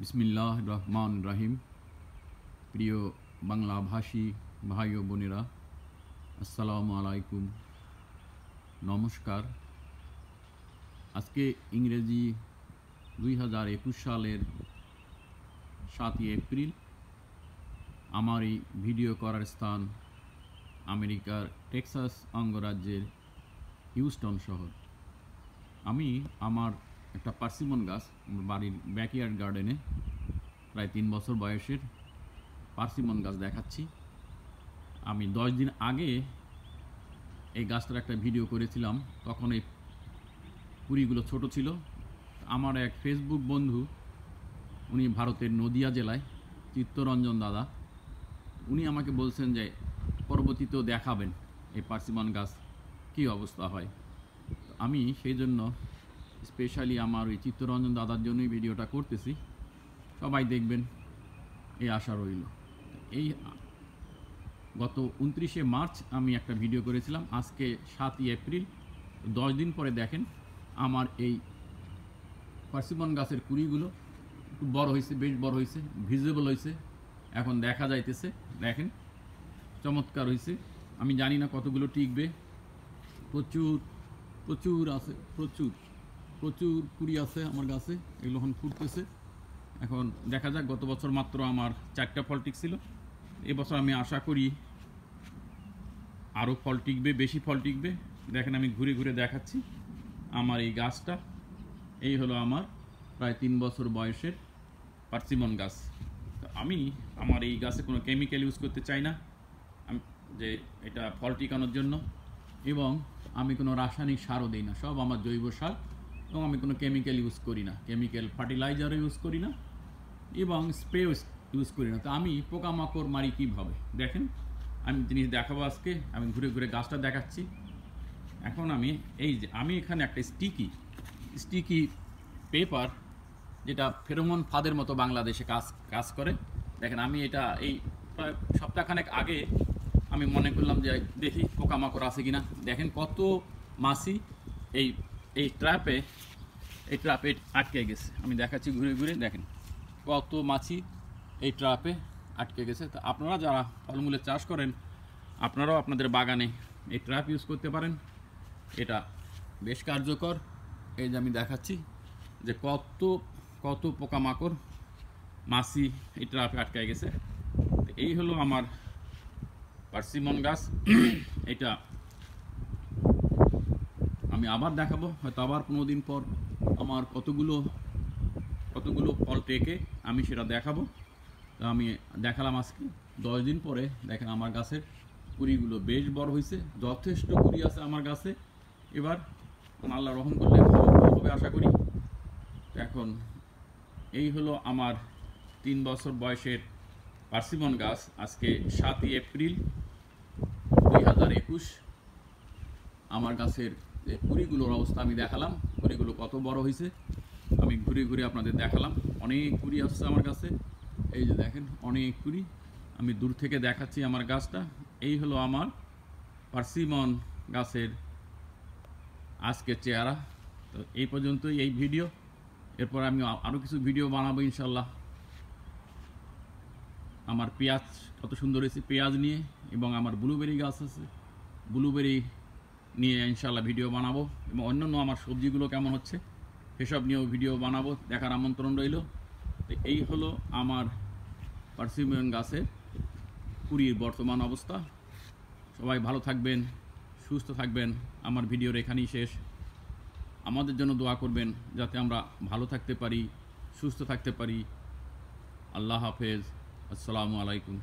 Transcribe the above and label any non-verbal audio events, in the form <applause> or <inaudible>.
বিসমিল্লাহ রহমান রাহিম প্রিয় বাংলাভাষী ভাই ও বোনেরা, আসসালামু আলাইকুম। নমস্কার। আজকে ইংরেজি দুই হাজার একুশ সালের সাতই এপ্রিল। আমার এই ভিডিও করার স্থান আমেরিকার টেক্সাস অঙ্গরাজ্যের হিউস্টন শহর। আমি আমার একটা পার্সিমন গাছ বাড়ির ব্যাকইয়ার্ড গার্ডেনে প্রায় তিন বছর বয়সের পার্সিমন গাছ দেখাচ্ছি। আমি দশ দিন আগে এই গাছটার একটা ভিডিও করেছিলাম, তখন এই পুরিগুলো ছোট ছিল। আমার এক ফেসবুক বন্ধু, উনি ভারতের নদিয়া জেলায়, চিত্তরঞ্জন দাদা, উনি আমাকে বলছেন যে, পরবর্তীতেও দেখাবেন এই পার্সিমন গাছ, কী অবস্থা হয়? আমি সেই জন্য স্পেশালি আমার ওই চিত্তরঞ্জন দাদার জন্যই ভিডিওটা করতেছি। সবাই দেখবেন এই আশা রইল। এই, গত উনত্রিশে মার্চ আমি একটা ভিডিও করেছিলাম, আজকে সাতই এপ্রিল, দশ দিন পরে দেখেন, আমার এই পার্সিমন গাছের কুড়িগুলো একটু বড় হয়েছে, বেশ বড় হয়েছে ভিজিবল হয়েছে, এখন দেখা যাইতেছে, দেখেন, চমৎকার হয়েছে। আমি জানি না কতগুলো টিকবে। প্রচুর প্রচুর আছে, প্রচুর। প্রচুর কুড়ি আছে আমার গাছে এগুলো এখন ফুটতেছে। এখন দেখা যাক, গত বছর মাত্র আমার চারটা ফল টিকছিল। এবছর আমি আশা করি আরও ফল টিকবে, বেশি ফল টিকবে। দেখেন আমি ঘুরে ঘুরে দেখাচ্ছি আমার এই গাছটা। এই হলো আমার প্রায় তিন বছর বয়সের পার্সিমন গাছ। আমি আমার এই গাছে কোনো কেমিক্যাল ইউজ করতে চাই না, আমি যে এটা ফল টিকানোর জন্য। এবং আমি কোনো রাসায়নিক সারও দিই না, সব আমার জৈব সার। এবং আমি কোনো কেমিক্যাল ইউজ করি না। কেমিক্যাল ফার্টিলাইজারও ইউজ করি না এবং স্প্রেও ইউজ করি না। তো আমি পোকামাকড় মারি কীভাবে? দেখেন, আমি জিনিস দেখাবো আজকে, আমি ঘুরে ঘুরে গাছটা দেখাচ্ছি। এখন আমি, এই যে, আমি এখানে একটা স্টিকি স্টিকি পেপার যেটা ফেরোমন ফাদের মতো বাংলাদেশে কাজ কাজ করে। দেখেন, আমি এটা এই প্রায় সপ্তাহখানেক আগে আমি মনে করলাম যে, দেখি পোকামাকড় আছে কিনা। দেখেন কত মাছি এই এই ট্র্যাপে এই ট্র্যাপে আটকে গেছে। আমি দেখাচ্ছি ঘুরে ঘুরে, দেখেন কত মাছি এই ট্র্যাপে আটকে গেছে। তা আপনারা যারা ফলমূলের চাষ করেন, আপনারাও আপনাদের বাগানে এই ট্র্যাপ ইউজ করতে পারেন। এটা বেশ কার্যকর। এই যে আমি দেখাচ্ছি যে কত কত পোকামাকড় মাছি এই ট্র্যাপে আটকে গেছে। এই হলো আমার পার্সিমন গাছ। <clears throat> এটা আমি আবার দেখাবো, হয়তো আবার পনেরো দিন পর আমার কতগুলো কতগুলো ফল টেকে আমি সেটা দেখাবো। তো আমি দেখালাম আজকে, দশ দিন পরে দেখেন আমার গাছের কুড়িগুলো বেশ বড় হয়েছে, যথেষ্ট কুড়ি আছে আমার গাছে। এবার আল্লাহ রহম করলে হবে আশা করি। এখন এই হলো আমার তিন বছর বয়সের পার্সিমন গাছ, আজকে সাতই এপ্রিল দুই হাজার একুশ। আমার গাছের যে কুড়িগুলোর অবস্থা আমি দেখালাম কুড়িগুলো কত বড় হয়েছে আমি ঘুরে ঘুরে আপনাদের দেখালাম। অনেক কুড়ি আসছে আমার কাছে, এই যে দেখেন, অনেক কুড়ি আমি দূর থেকে দেখাচ্ছি আমার গাছটা। এই হলো আমার পার্সিমন গাছের আজকের চেহারা। তো এই পর্যন্তই এই ভিডিও। এরপর আমি আরও কিছু ভিডিও বানাবো ইনশাল্লাহ। আমার পেঁয়াজ, কত সুন্দর হয়েছে পেঁয়াজ নিয়ে, এবং আমার ব্লুবেরি গাছ আছে। ব্লুবেরি নিয়ে ইনশাল্লাহ ভিডিও বানাবো এবং অন্যান্য আমার সবজিগুলো কেমন হচ্ছে সেসব নিয়েও ভিডিও বানাবো, দেখার আমন্ত্রণ রইল। তো এই হলো আমার পার্সিমিয়ন গাছের কুড়ির বর্তমান অবস্থা। সবাই ভালো থাকবেন, সুস্থ থাকবেন। আমার ভিডিওর এখানেই শেষ। আমাদের জন্য দোয়া করবেন যাতে আমরা ভালো থাকতে পারি, সুস্থ থাকতে পারি। আল্লাহ হাফেজ। আসসালামু আলাইকুম।